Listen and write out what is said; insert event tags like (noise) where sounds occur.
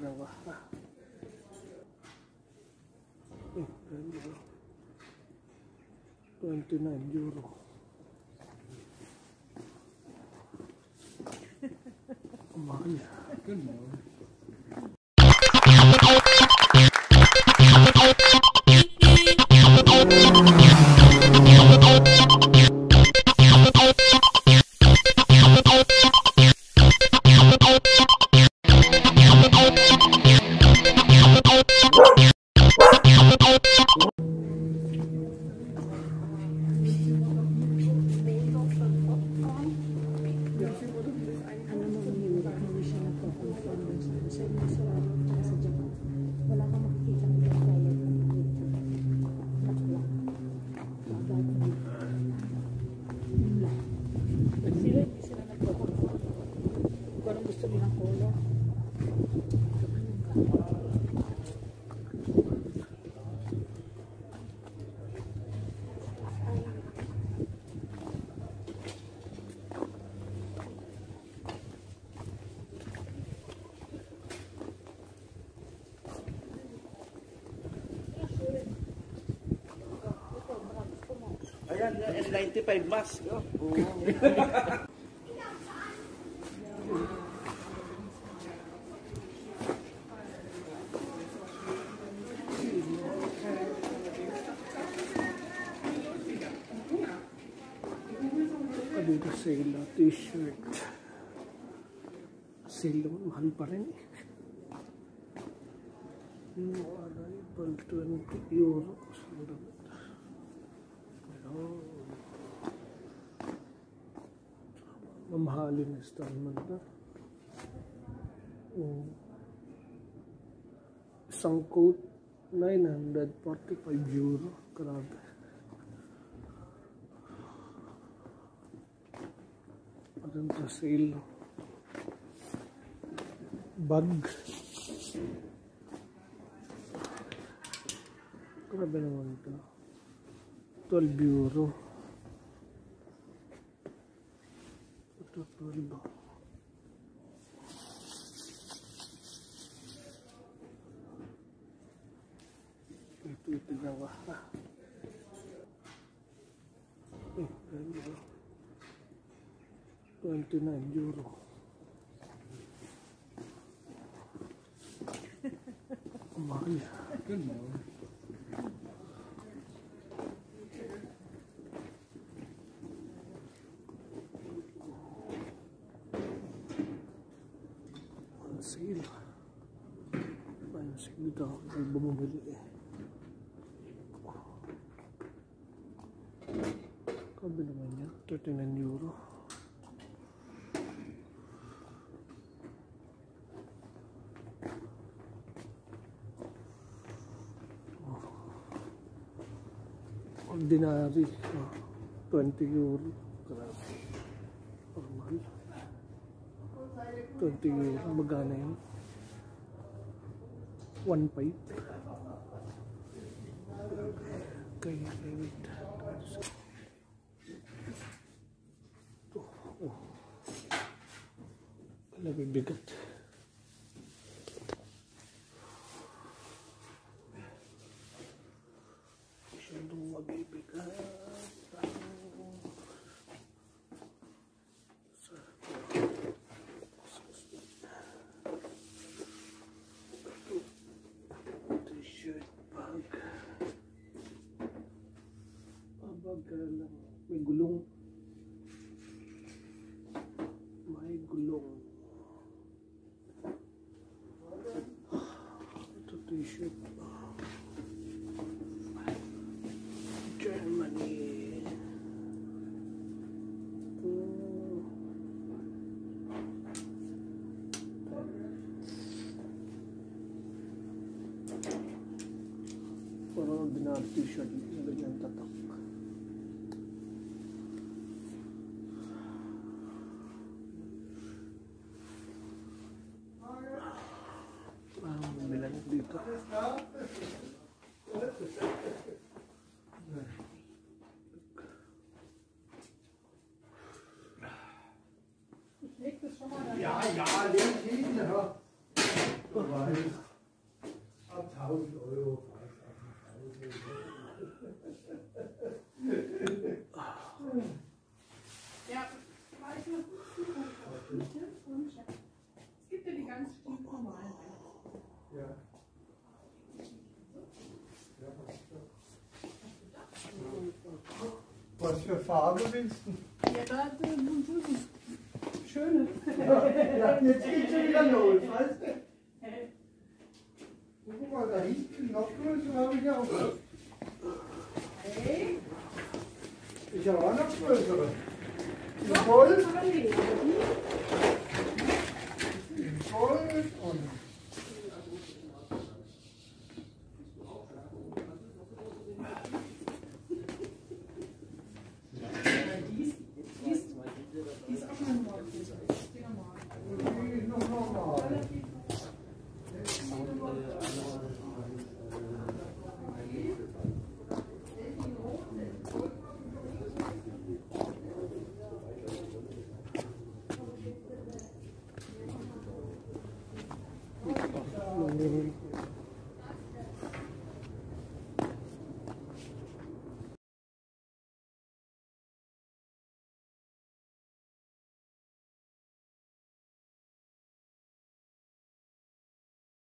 dalawa. Eh, ganda. 29 euro. Ang Mahal. Ayan, N95 mask. Oh. (laughs) (laughs) able to sell a t-shirt sell one you are able to euros I'm hauling this done, Sankoot 945 euro. Grabe. Maganda sale. Bag. Grabe naman ito. 12 euro. Ito 12. Ito ito gawa. Eh, ganda. 29 euro. Mahal. Ang sale. Ang sale ito. Ay bumabili eh. Kabi naman yan. 39 euro. Ordinary oh, 20 euro. Grabe normal 20 euro magana yun? 1.5 kaya wait. Ito oh. Talaga bigat masyadong mabibigat t-shirt bag pabag lang may gulong may gulong ito t-shirt Germany. Parang ordinary t-shirt na ganyan tatak. Alles klar? Ich leg das schon mal da. Ja, ja, leg Was für Farbe willst du? Ja, schöne. Ja, jetzt geht's schon wieder los, weißt du? Guck mal, da hinten noch größer habe ich auch. Hey, Ich habe auch noch größere. In Gold,